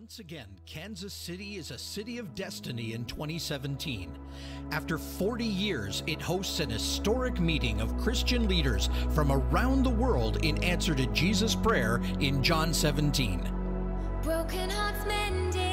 Once again, Kansas City is a city of destiny in 2017. After 40 years, it hosts an historic meeting of Christian leaders from around the world in answer to Jesus' prayer in John 17. Broken hearts mended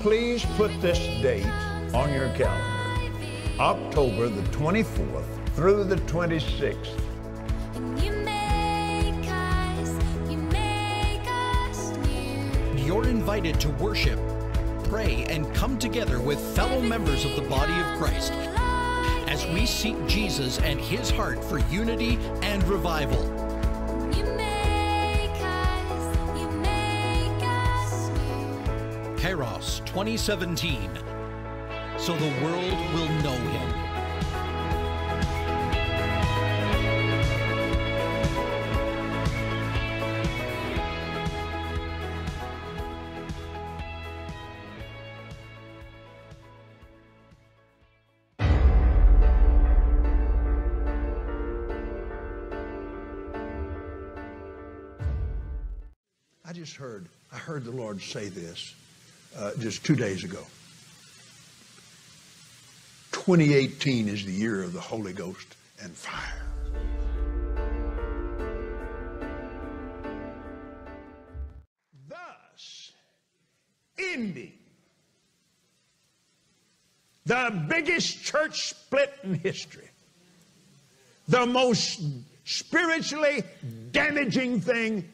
Please put this date on your calendar October the 24th through the 26th. And you make us, you make us new. You're invited to worship, pray, and come together with fellow members of the body of Christ as we seek Jesus and his heart for unity and revival. Kairos 2017. So the world will know him. I just heard, I heard the Lord say this uh, just two days ago. 2018 is the year of the Holy Ghost and fire. Thus, ending the biggest church split in history, the most spiritually damaging thing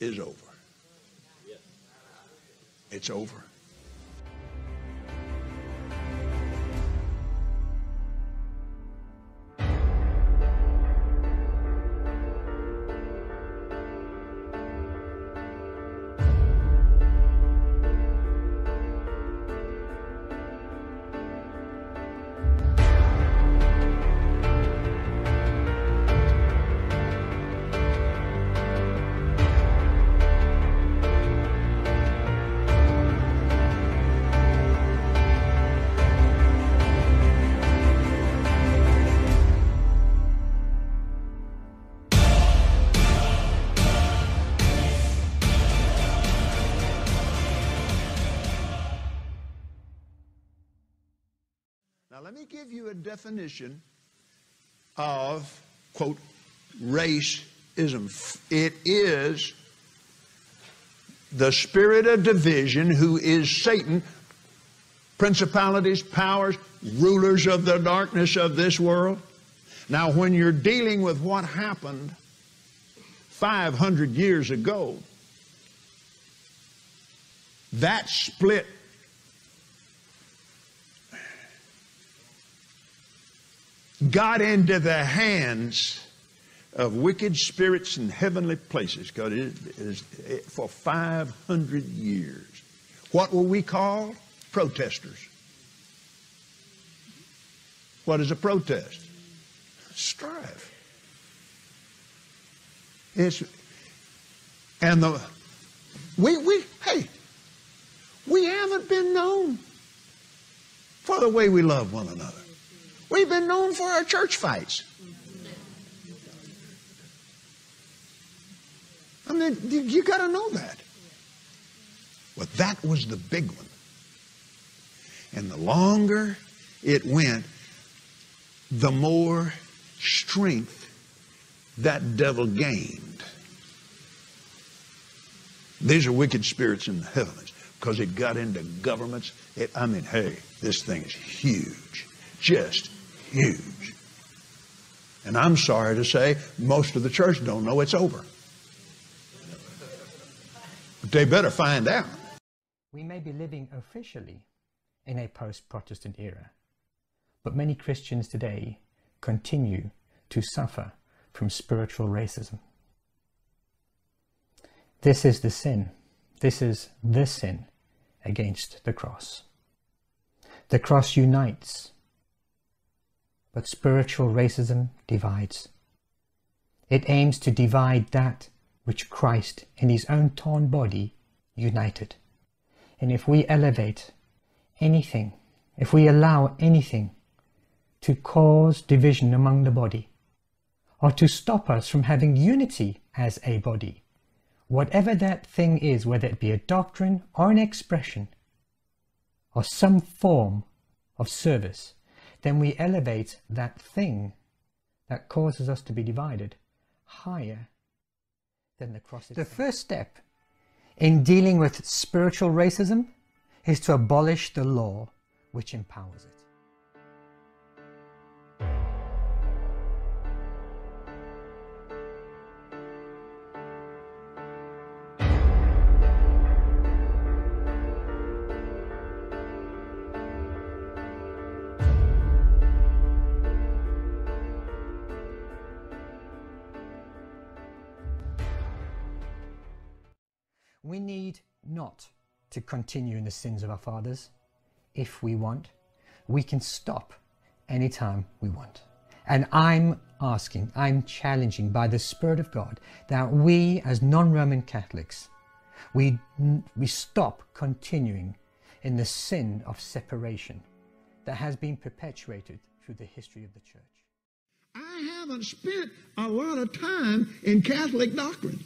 is over. It's over. Now, let me give you a definition of, quote, racism. It is the spirit of division who is Satan, principalities, powers, rulers of the darkness of this world. Now, when you're dealing with what happened 500 years ago, that split got into the hands of wicked spirits in heavenly places because it is for 500 years. What were we called? Protesters. What is a protest? Strife. It's, and the we we hey we haven't been known for the way we love one another. We've been known for our church fights. I mean, you, got to know that. Well, that was the big one. And the longer it went, the more strength that devil gained. These are wicked spirits in the heavens because it got into governments. It, I mean, hey, this thing is huge. Just huge. And I'm sorry to say, most of the church don't know it's over. But they better find out. We may be living officially in a post Protestant era, but many Christians today continue to suffer from spiritual racism. This is the sin. This is the sin against the cross. The cross unites, but spiritual racism divides. It aims to divide that which Christ in his own torn body united. And if we elevate anything, if we allow anything to cause division among the body, or to stop us from having unity as a body, whatever that thing is, whether it be a doctrine or an expression, or some form of service, then we elevate that thing that causes us to be divided higher than the cross itself. The first step in dealing with spiritual racism is to abolish the law which empowers it. We need not to continue in the sins of our fathers. If we want, we can stop anytime we want. And I'm asking, I'm challenging by the Spirit of God that we as non-Roman Catholics, we, we stop continuing in the sin of separation that has been perpetuated through the history of the church. I haven't spent a lot of time in Catholic doctrine.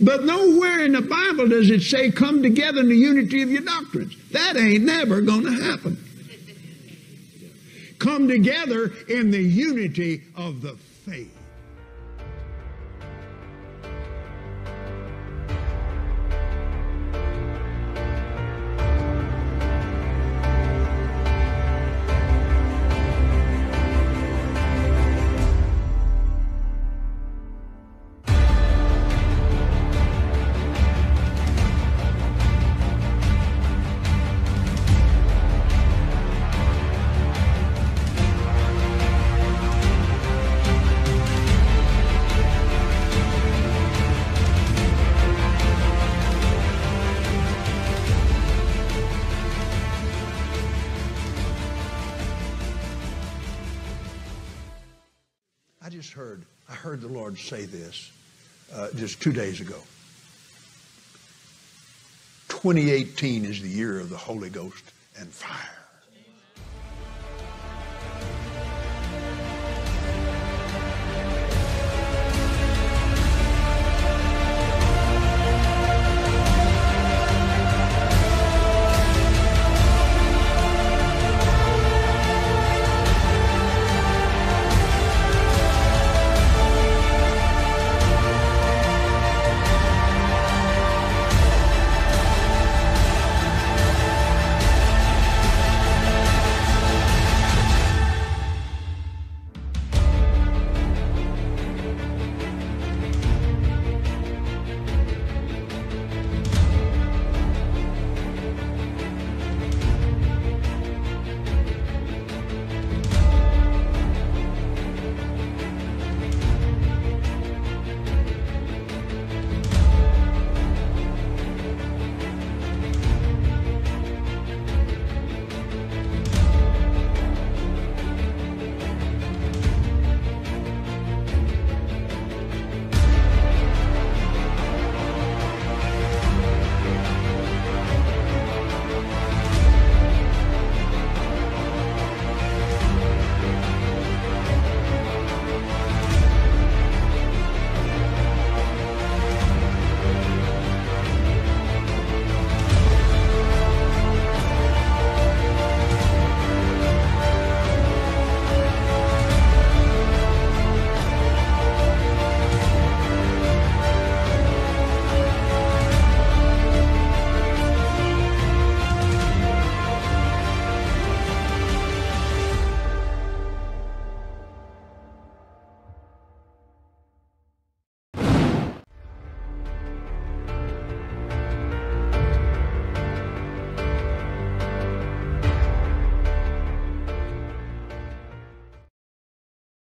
But nowhere in the Bible does it say, come together in the unity of your doctrines. That ain't never going to happen. Come together in the unity of the faith. Heard the Lord say this uh, just two days ago. 2018 is the year of the Holy Ghost and fire.